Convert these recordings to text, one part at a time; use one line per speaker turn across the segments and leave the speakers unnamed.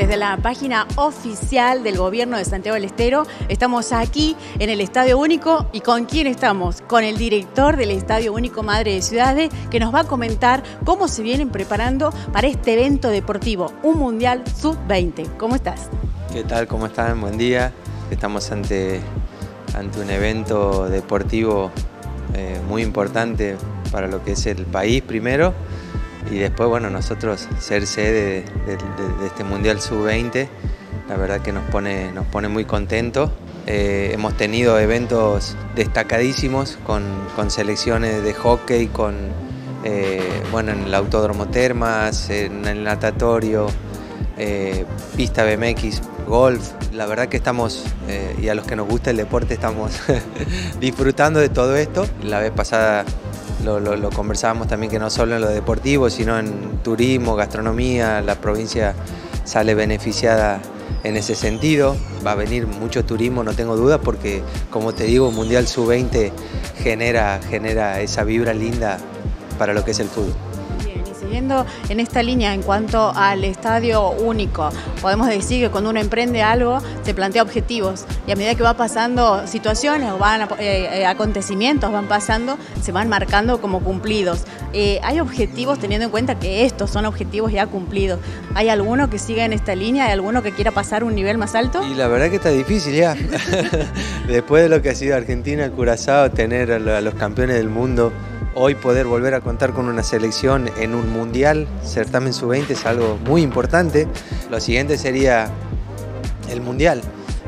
desde la página oficial del gobierno de Santiago del Estero. Estamos aquí en el Estadio Único y ¿con quién estamos? Con el director del Estadio Único Madre de Ciudades que nos va a comentar cómo se vienen preparando para este evento deportivo, un Mundial Sub-20. ¿Cómo estás?
¿Qué tal? ¿Cómo están? Buen día. Estamos ante, ante un evento deportivo eh, muy importante para lo que es el país primero y después, bueno, nosotros ser sede de, este Mundial Sub-20, la verdad que nos pone, nos pone muy contentos. Eh, hemos tenido eventos destacadísimos con, selecciones de hockey, con, eh, bueno, en el Autódromo Termas, en el natatorio, eh, pista BMX, golf. La verdad que estamos, y a los que nos gusta el deporte, estamos disfrutando de todo esto. La vez pasada lo, conversábamos también que no solo en lo deportivo, sino en turismo, gastronomía, la provincia sale beneficiada en ese sentido. Va a venir mucho turismo, no tengo duda, porque como te digo, Mundial Sub-20 genera, genera esa vibra linda para lo que es el fútbol
siguiendo en esta línea en cuanto al estadio único, podemos decir que cuando uno emprende algo se plantea objetivos y a medida que va pasando situaciones o van eh, eh, acontecimientos van pasando, se van marcando como cumplidos. Eh, ¿Hay objetivos teniendo en cuenta que estos son objetivos ya cumplidos? ¿Hay alguno que siga en esta línea? ¿Hay alguno que quiera pasar un nivel más alto?
Y la verdad que está difícil ya. Después de lo que ha sido Argentina, Curazao, tener a los campeones del mundo Hoy poder volver a contar con una selección en un mundial, certamen sub-20 es algo muy importante. Lo siguiente sería el mundial.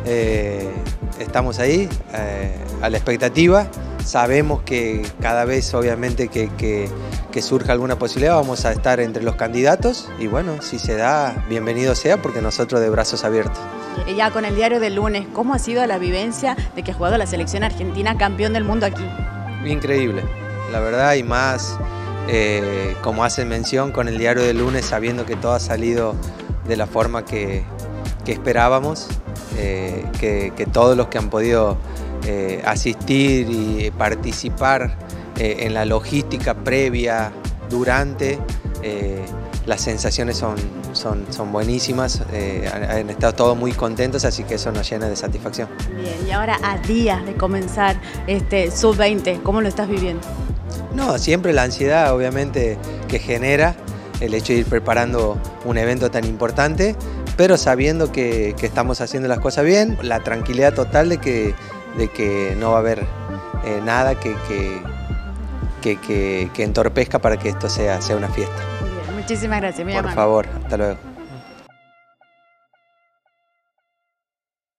Eh, estamos ahí eh, a la expectativa. Sabemos que cada vez obviamente que, que, surja alguna posibilidad vamos a estar entre los candidatos y bueno, si se da, bienvenido sea porque nosotros de brazos abiertos.
Y ya con el diario del lunes, ¿cómo ha sido la vivencia de que ha jugado la selección argentina campeón del mundo aquí?
Increíble, la verdad, y más, eh, como hace mención, con el diario de lunes, sabiendo que todo ha salido de la forma que, esperábamos, eh, que, todos los que han podido eh, asistir y participar en la logística previa, durante, las sensaciones son, son, son buenísimas, han estado todos muy contentos, así que eso nos llena de satisfacción.
Bien, y ahora a días de comenzar este Sub-20, ¿cómo lo estás viviendo?
No, siempre la ansiedad obviamente que genera el hecho de ir preparando un evento tan importante, pero sabiendo que, estamos haciendo las cosas bien, la tranquilidad total de que, de que no va a haber eh, nada que, que, entorpezca para que esto sea, sea una fiesta.
muchísimas gracias.
Por favor, hasta luego.